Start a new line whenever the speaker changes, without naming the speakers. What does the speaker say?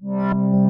Música